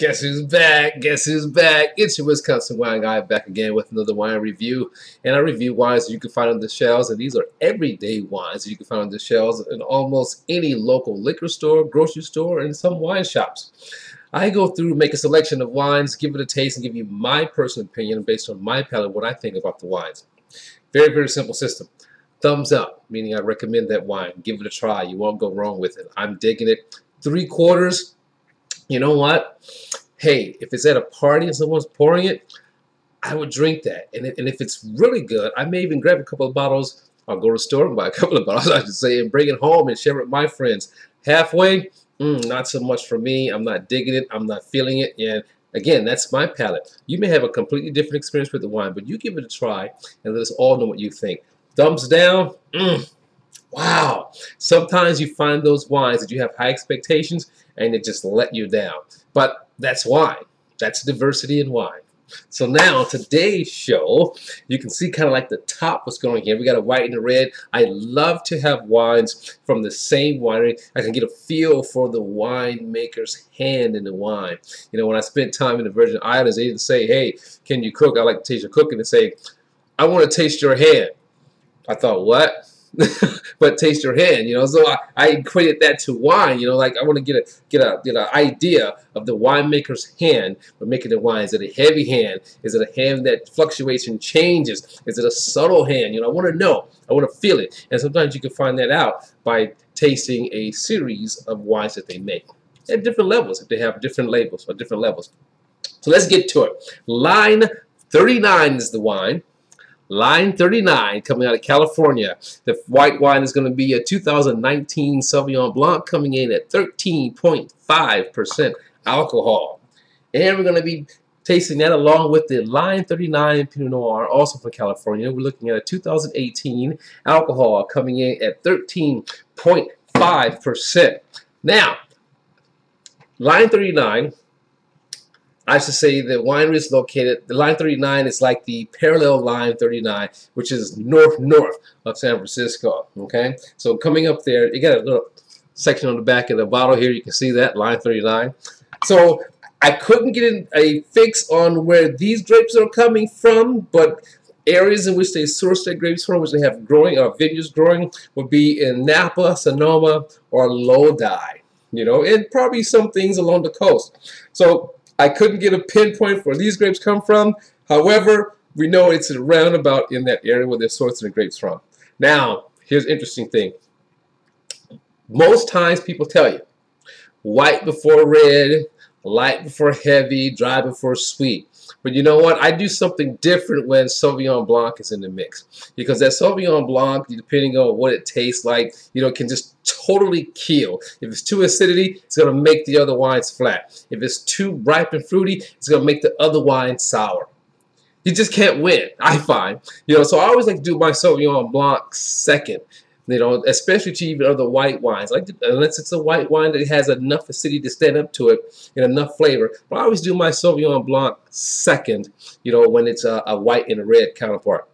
Guess who's back? Guess who's back? It's your Wisconsin wine guy back again with another wine review. And I review wines that you can find on the shelves, and these are everyday wines that you can find on the shelves in almost any local liquor store, grocery store, and some wine shops. I go through, make a selection of wines, give it a taste, and give you my personal opinion based on my palate, what I think about the wines. Very, very simple system. Thumbs up, meaning I recommend that wine. Give it a try. You won't go wrong with it. I'm digging it. Three quarters, you know what? Hey, if it's at a party and someone's pouring it, I would drink that. And, and if it's really good, I may even grab a couple of bottles. I'll go to the store and buy a couple of bottles, I should say, and bring it home and share it with my friends. Halfway, mm, not so much for me. I'm not digging it. I'm not feeling it. And again, that's my palate. You may have a completely different experience with the wine, but you give it a try and let us all know what you think. Thumbs down. Mm, wow. Sometimes you find those wines that you have high expectations and it just let you down. But that's wine. That's diversity in wine. So now today's show, you can see kind of like the top what's going here. We got a white and a red. I love to have wines from the same winery. I can get a feel for the winemaker's hand in the wine. You know, when I spent time in the Virgin Islands, they didn't say, hey, can you cook? I like to taste your cooking and say, I want to taste your hand. I thought, what? but taste your hand, you know. So I, I equated that to wine, you know, like I want to get a get a get an idea of the winemaker's hand for making the wine. Is it a heavy hand? Is it a hand that fluctuates and changes? Is it a subtle hand? You know, I want to know. I want to feel it. And sometimes you can find that out by tasting a series of wines that they make at different levels, if they have different labels or different levels. So let's get to it. Line 39 is the wine. Line 39 coming out of California. The white wine is going to be a 2019 Sauvignon Blanc coming in at 13.5% alcohol. And we're going to be tasting that along with the Line 39 Pinot Noir, also from California. We're looking at a 2018 alcohol coming in at 13.5%. Now, Line 39 I should say the winery is located, the line 39 is like the parallel line 39, which is north-north of San Francisco, okay? So coming up there, you got a little section on the back of the bottle here, you can see that, line 39. So I couldn't get a fix on where these grapes are coming from, but areas in which they source their grapes from, which they have growing, or uh, vineyards growing, would be in Napa, Sonoma, or Lodi, you know, and probably some things along the coast. So I couldn't get a pinpoint where these grapes come from. However, we know it's around about in that area where they're sourcing the grapes from. Now, here's interesting thing. Most times people tell you, white before red, light before heavy, dry before sweet. But you know what? I do something different when Sauvignon Blanc is in the mix. Because that Sauvignon Blanc, depending on what it tastes like, you know, can just totally kill. If it's too acidity, it's going to make the other wines flat. If it's too ripe and fruity, it's going to make the other wine sour. You just can't win, I find. You know, so I always like to do my Sauvignon Blanc second you know, especially to even other white wines. Like unless it's a white wine that has enough acidity to stand up to it and enough flavor. But I always do my Sauvignon Blanc second, you know, when it's a, a white and a red counterpart.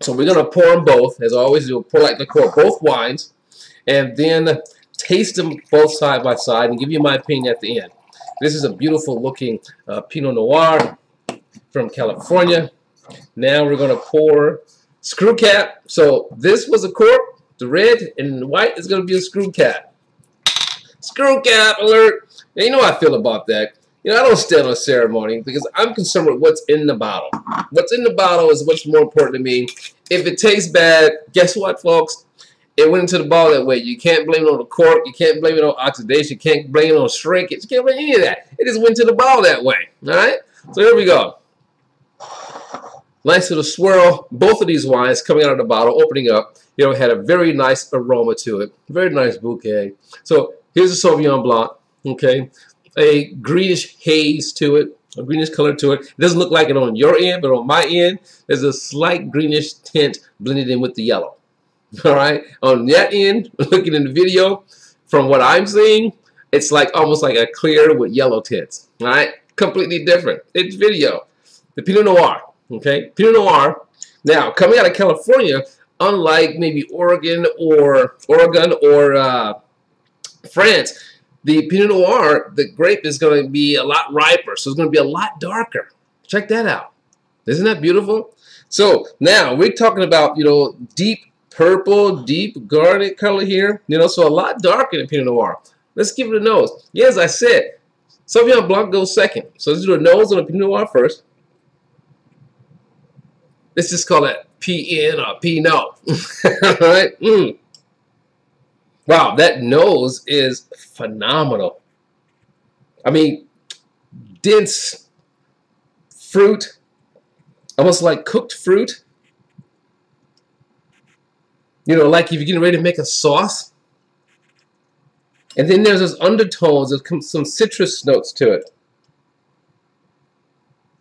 So we're gonna pour them both, as always do. Pour like liqueur, both wines, and then taste them both side by side and give you my opinion at the end. This is a beautiful looking uh, Pinot Noir from California. Now we're gonna pour screw cap. So this was a cork. The red and white is going to be a screw cap. Screw cap alert. Now, you know how I feel about that. You know, I don't stand on ceremony because I'm concerned with what's in the bottle. What's in the bottle is what's more important to me. If it tastes bad, guess what, folks? It went into the bottle that way. You can't blame it on the cork. You can't blame it on oxidation. You can't blame it on shrinkage. You can't blame any of that. It just went to the bottle that way. All right? So here we go. Nice little swirl. Both of these wines coming out of the bottle, opening up you know, had a very nice aroma to it. Very nice bouquet. So here's a Sauvignon Blanc, okay? A greenish haze to it, a greenish color to it. It doesn't look like it on your end, but on my end, there's a slight greenish tint blended in with the yellow. All right? On that end, looking in the video, from what I'm seeing, it's like almost like a clear with yellow tints. All right? Completely different. It's video. The Pinot Noir, okay? Pinot Noir. Now, coming out of California, unlike maybe Oregon or Oregon or uh, France, the Pinot Noir, the grape is going to be a lot riper, so it's going to be a lot darker. Check that out. Isn't that beautiful? So now we're talking about, you know, deep purple, deep garnet color here. You know, so a lot darker than Pinot Noir. Let's give it a nose. Yeah, as I said, Sauvignon Blanc goes second. So let's do the nose on the Pinot Noir first. Let's just call it PN or Pinot. All right? Mm. Wow, that nose is phenomenal. I mean, dense fruit, almost like cooked fruit. You know, like if you're getting ready to make a sauce. And then there's those undertones, there's some citrus notes to it.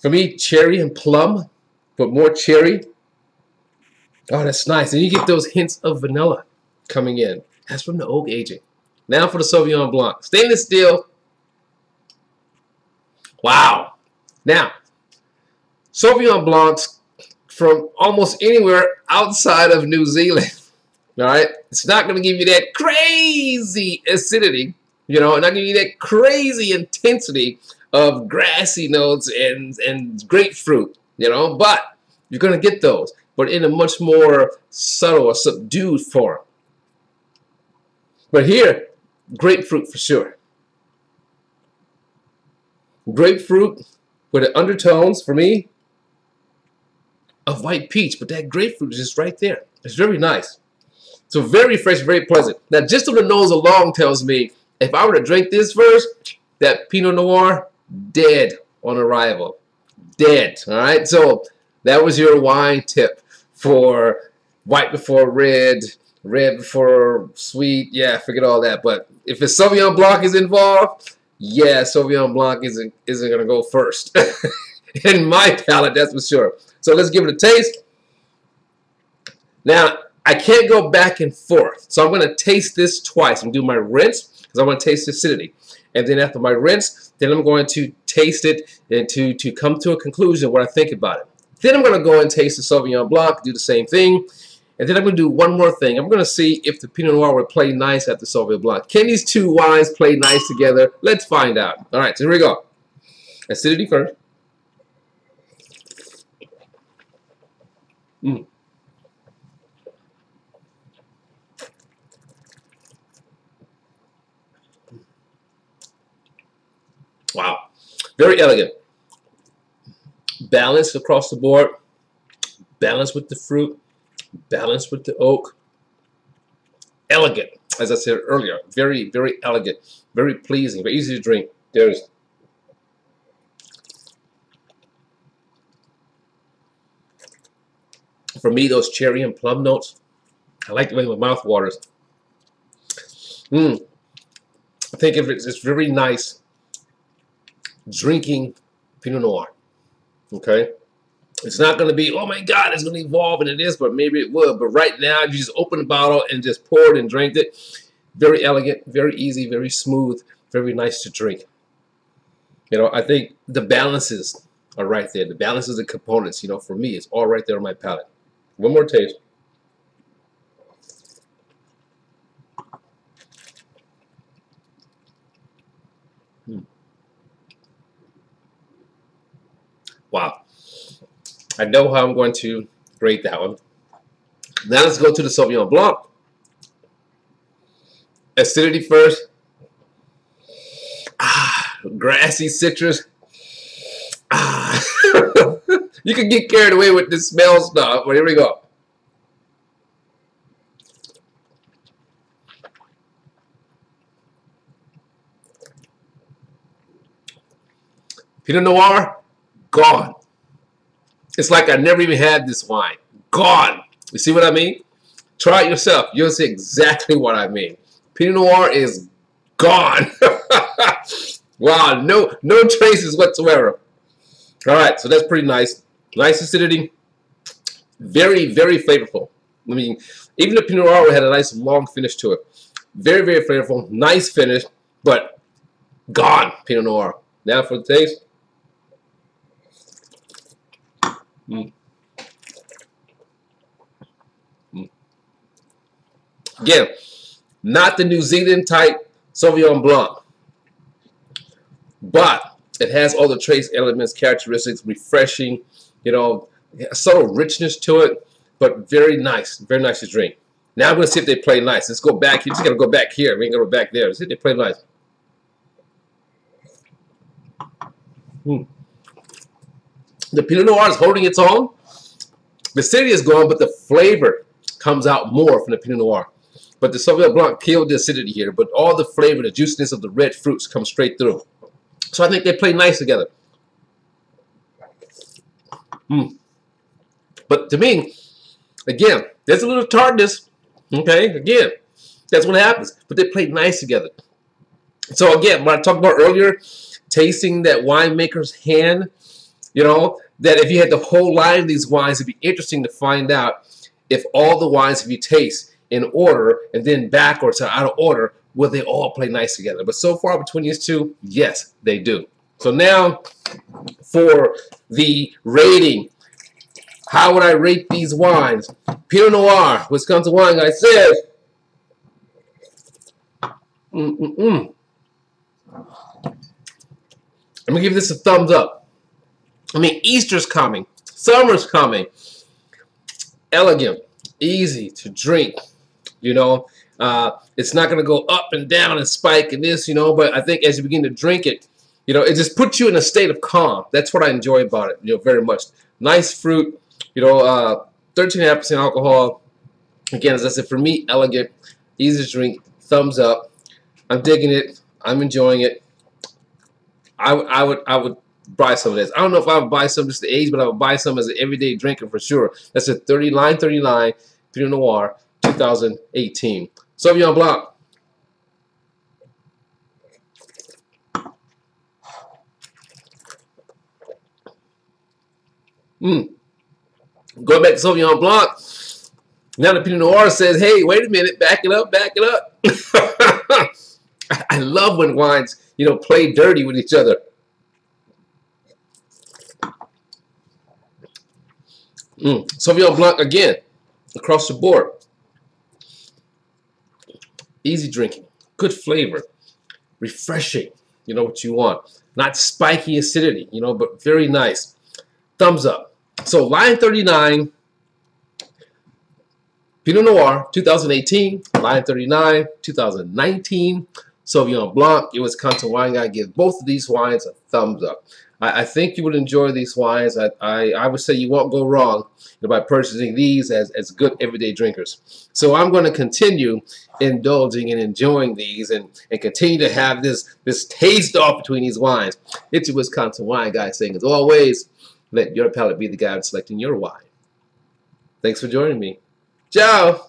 For me, cherry and plum, but more cherry. Oh, that's nice. And you get those hints of vanilla coming in. That's from the oak aging. Now for the Sauvignon Blanc. Stainless steel. Wow. Now, Sauvignon Blancs from almost anywhere outside of New Zealand. All right, it's not going to give you that crazy acidity, you know, and not give you that crazy intensity of grassy notes and and grapefruit, you know, but you're going to get those, but in a much more subtle or subdued form. But here, grapefruit for sure. Grapefruit with the undertones for me of white peach, but that grapefruit is just right there. It's very nice. So very fresh, very pleasant. Now, just on the nose alone tells me if I were to drink this first, that Pinot Noir, dead on arrival. Dead. All right. So that was your wine tip for white before red, red before sweet. Yeah, forget all that. But if a Sauvignon Blanc is involved, yeah, Sauvignon Blanc isn't isn't gonna go first. In my palate, that's for sure. So let's give it a taste. Now, I can't go back and forth. So I'm going to taste this twice. I'm to do my rinse because I want to taste the acidity. And then after my rinse, then I'm going to taste it and to, to come to a conclusion what I think about it. Then I'm going to go and taste the Sauvignon Blanc, do the same thing. And then I'm going to do one more thing. I'm going to see if the Pinot Noir would play nice at the Sauvignon Blanc. Can these two wines play nice together? Let's find out. All right, so here we go. Acidity first. Mm. Wow. Very elegant. Balanced across the board. Balanced with the fruit. Balanced with the oak. Elegant, as I said earlier. Very, very elegant. Very pleasing. Very easy to drink. There's for me, those cherry and plum notes, I like the way my mouth waters. Mmm. I think it's, it's very nice drinking Pinot Noir. Okay? It's not going to be, oh my God, it's going to evolve into this, but maybe it will. But right now, you just open the bottle and just pour it and drink it. Very elegant, very easy, very smooth, very nice to drink. You know, I think the balances are right there. The balances and components, you know, for me, it's all right there on my palate. One more taste. Wow. I know how I'm going to grade that one. Now let's go to the Sauvignon Blanc. Acidity first. Ah, grassy citrus. Ah. you can get carried away with the smell stuff, but here we go. Pinot Noir, gone. It's like I never even had this wine. Gone. You see what I mean? Try it yourself. You'll see exactly what I mean. Pinot Noir is gone. wow, no, no traces whatsoever. All right, so that's pretty nice. Nice acidity. Very, very flavorful. I mean, even the Pinot Noir had a nice long finish to it. Very, very flavorful. Nice finish, but gone Pinot Noir. Now for the taste. Again, not the New Zealand type Sauvignon Blanc. but it has all the trace elements, characteristics, refreshing, you know, subtle richness to it, but very nice, very nice to drink. Now I'm going to see if they play nice. Let's go back. You just got to go back here. We ain't going to go back there. Let's see if they play nice. Hmm. The Pinot Noir is holding its own. The acidity is gone, but the flavor comes out more from the Pinot Noir. But the Sauvignon Blanc killed the acidity here, but all the flavor, the juiciness of the red fruits come straight through. So I think they play nice together. Mm. But to me, again, there's a little tartness. Okay, again, that's what happens. But they play nice together. So again, what I talked about earlier, tasting that winemaker's hand, you know, that if you had the whole line of these wines, it'd be interesting to find out if all the wines, if you taste in order and then backwards or out of order, will they all play nice together? But so far between these two, yes, they do. So now for the rating. How would I rate these wines? Pinot Noir, Wisconsin Wine Guy says, mm -mm -mm. I'm going to give this a thumbs up. I mean, Easter's coming. Summer's coming. Elegant. Easy to drink. You know, uh, it's not going to go up and down and spike and this, you know, but I think as you begin to drink it, you know, it just puts you in a state of calm. That's what I enjoy about it, you know, very much. Nice fruit, you know, uh, 13.5% alcohol. Again, as I said, for me, elegant, easy to drink, thumbs up. I'm digging it. I'm enjoying it. I, I would I would buy some of this. I don't know if I would buy some just the age, but I would buy some as an everyday drinker for sure. That's a 30 line 39 Pinot Noir 2018. Sauvignon Blanc. Mm. Going back to Sauvignon Blanc. Now the Pinot Noir says, hey, wait a minute, back it up, back it up. I love when wines, you know, play dirty with each other. Mm. Sauvignon Blanc again, across the board. Easy drinking, good flavor, refreshing, you know what you want. Not spiky acidity, you know, but very nice. Thumbs up. So line 39, Pinot Noir 2018, line 39 2019, Sauvignon Blanc, your Wisconsin wine guy give both of these wines a thumbs up. I, I think you would enjoy these wines. I, I, I, would say you won't go wrong by purchasing these as, as good everyday drinkers. So I'm going to continue indulging and enjoying these and, and continue to have this, this taste off between these wines. It's your Wisconsin wine guy saying, as always, let your palate be the guide selecting your wine. Thanks for joining me. Ciao!